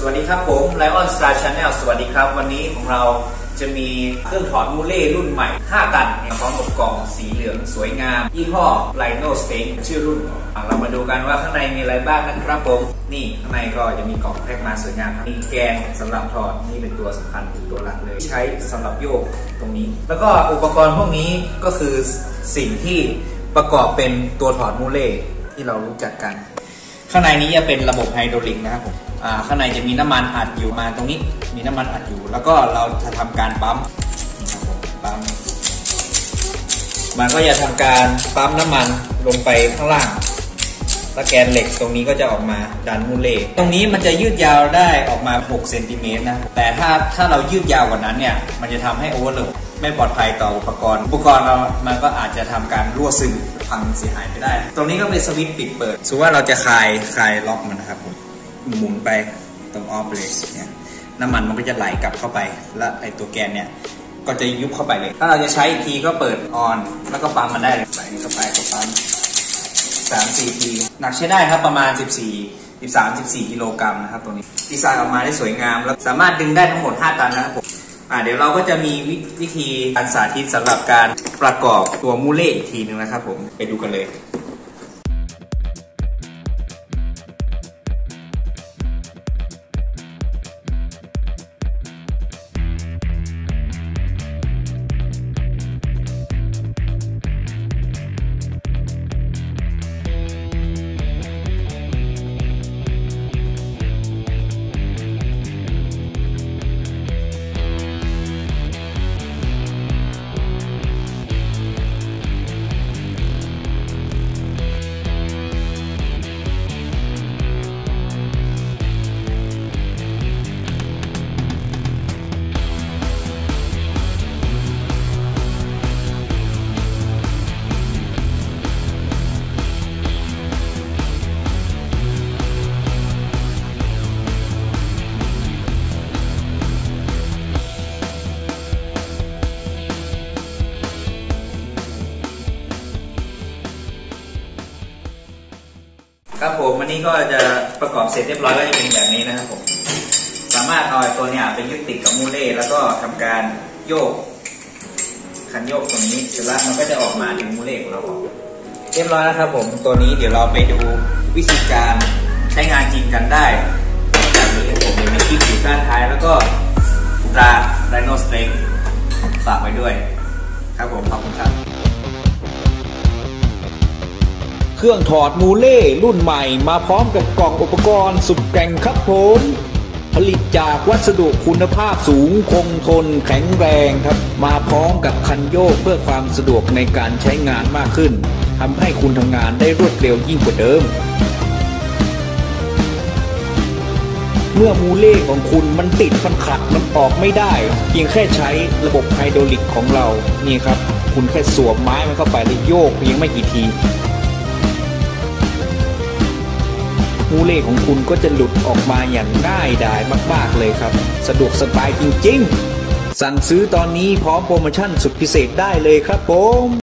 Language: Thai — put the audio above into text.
สวัสดีครับผม Lion Star Channel สวัสดีครับ วันนี้ของเราจะมีเครื่องถอดมูเล่รุ่นใหม่ 5 ตันพร้อมกับกล่องสีเหลืองสวยงาม ยี่ห้อ Lino s t a n ชื่อรุ่น เรามาดูกันว่าข้างในมีอะไรบ้างนะครับผม นี่ข้างในก็จะมีกล่องแพ็กมาสวยงามมีแกนสำหรับถอดนี่เป็นตัวสำคัญคือตัวหลักเลย ใช้สำหรับโยกตรงนี้ แล้วก็อุปกรณ์พวกนี้ก็คือสิ่งที่ประกอบเป็นตัวถอดมูเล่ที่เรารู้จักกัน ข้างในนี้จะเป็นระบบไฮดรอลิกนะครับผมอ่าข้างในจะมีน้ำมันอัดอยู่มาตรงนี้ มีน้ำมันอัดอยู่ แล้วก็เราจะทำการปั๊มนะครับผมปั๊มมันก็จะทำการปั๊มน้ำมันลงไปข้างล่าง แกนเหล็กตรงนี้ก็จะออกมาดันมูเล่ตรงนี้มันจะยืดยาวได้ออกมา6เซนติเมตรนะ แต่ถ้าถ้าเรายืดยาวกว่านั้นเนี่ย มันจะทำให้ overload ไม่ปลอดภัยต่ออุปกรณ์ อุปกรณ์เรา มันก็อาจจะทำการรั่วซึมพังเสียหายไปได้ ตรงนี้ก็เป็นสวิตช์ปิดเปิดสมมติว่าเราจะคลายคลายล็อกมันนะครับผมหมุนไปตรงออฟเลยเนี่ยน้ำมันมันก็จะไหลกลับเข้าไป แล้วไอตัวแกนเนี่ยก็จะยุบเข้าไปเลย ถ้าเราจะใช้อีกทีก็เปิดออน แล้วก็ปั๊มมันได้เลยใส่เข้าไปก็ปั๊ม สามสี่ทีหนักใช้ได้ครับประมาณ 14 13 14กิโลกรัมนะครับตัวนี้ดีไซน์ออกมาได้สวยงาม แล้วสามารถดึงได้ทั้งหมด 5 ตันนะครับผมอ่าเดี๋ยวเราก็จะมีวิธีการสาธิตสำหรับการประกอบตัวมูเล่อีกทีหนึงนะครับผมไปดูกันเลย ครับผมวันนี้ก็จะประกอบเสร็จเรียบร้อยก็จะเป็นแบบนี้นะครับผมสามารถเอาตัวเนี้ยไปยึดติดกับมูเล่แล้วก็ทำการโยก คันโยกตรงนี้เสร็จแล้วมันก็จะออกมาถึงมูเล่ของเราเรียบร้อยแล้วครับผมตัวนี้เดี๋ยวเราไปดูวิธีการใช้งานจริงกันได้แบบนี้ครับผมเดี๋ยวมีคลิปอยู่ด้านท้ายแล้วก็ตรา Rhino Strength ฝากไว้ด้วย ครับผมขอบคุณครับ เครื่องถอดมูเล่รุ่นใหม่มาพร้อมกับกล่องอุปกรณ์สุดแกร่งครับผมผลิตจากวัสดุคุณภาพสูงคงทนแข็งแรงครับ มาพร้อมกับคันโยกเพื่อความสะดวกในการใช้งานมากขึ้นทำให้คุณทำงานได้รวดเร็วยิ่งกว่าเดิม เมื่อมูเล่ของคุณมันติดมันขัดมันออกไม่ได้ เพียงแค่ใช้ระบบไฮดรอลิกของเรานี่ครับ คุณแค่สวมไม้มันเข้าไปแล้วโยกเพียงไม่กี่ที มูเล่ของคุณก็จะหลุดออกมาอย่างง่ายดายมาก ๆ เลยครับ สะดวกสบายจริง ๆ สั่งซื้อตอนนี้พร้อมโปรโมชั่นสุดพิเศษได้เลยครับผม